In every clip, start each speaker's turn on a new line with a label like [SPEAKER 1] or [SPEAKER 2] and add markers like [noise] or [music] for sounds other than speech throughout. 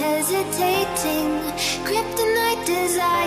[SPEAKER 1] hesitating. Kryptonite desire.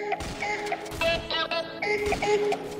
[SPEAKER 2] Thank [laughs] [laughs] you.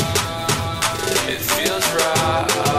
[SPEAKER 2] Right.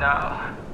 [SPEAKER 2] Now.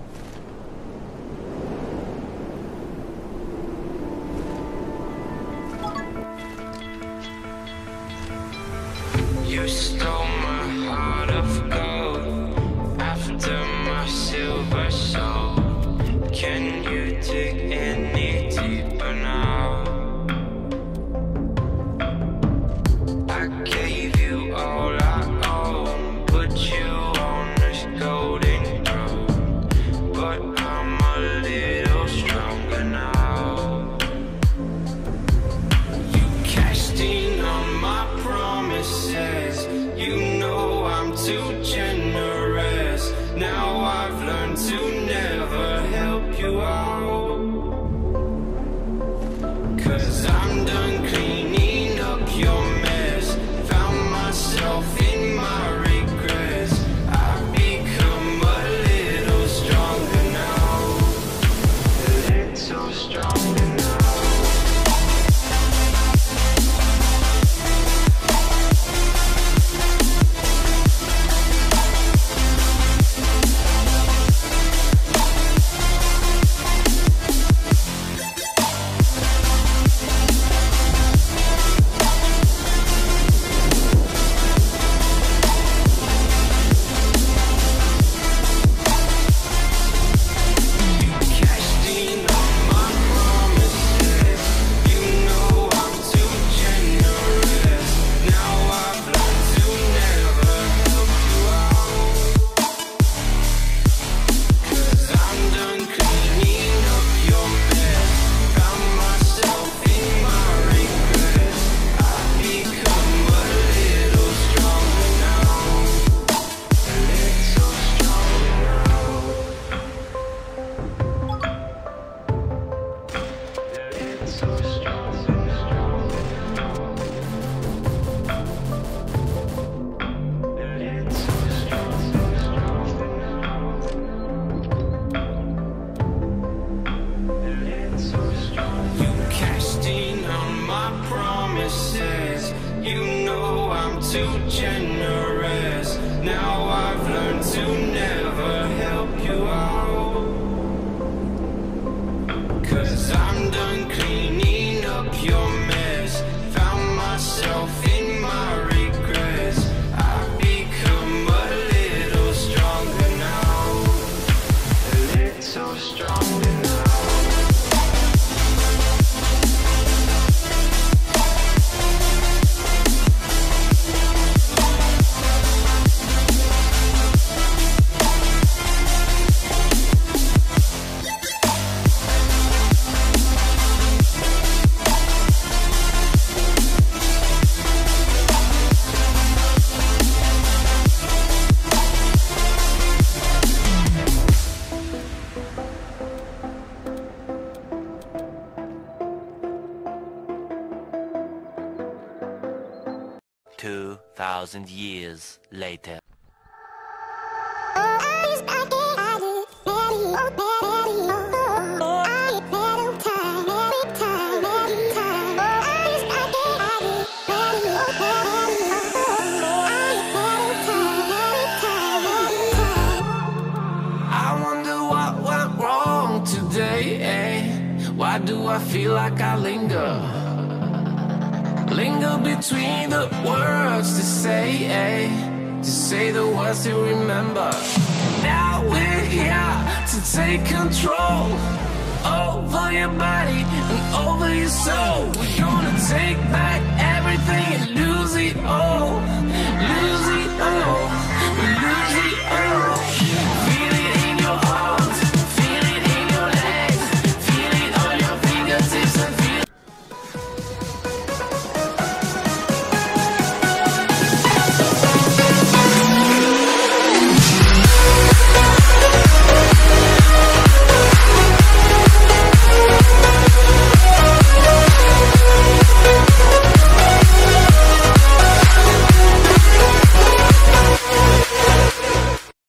[SPEAKER 3] Thousand years later.
[SPEAKER 4] Eh? Why do I feel like I linger? between the words to say, eh, to say the words to remember. Now we're here to take control over your body and over your soul. We're gonna take back everything and lose it all, lose it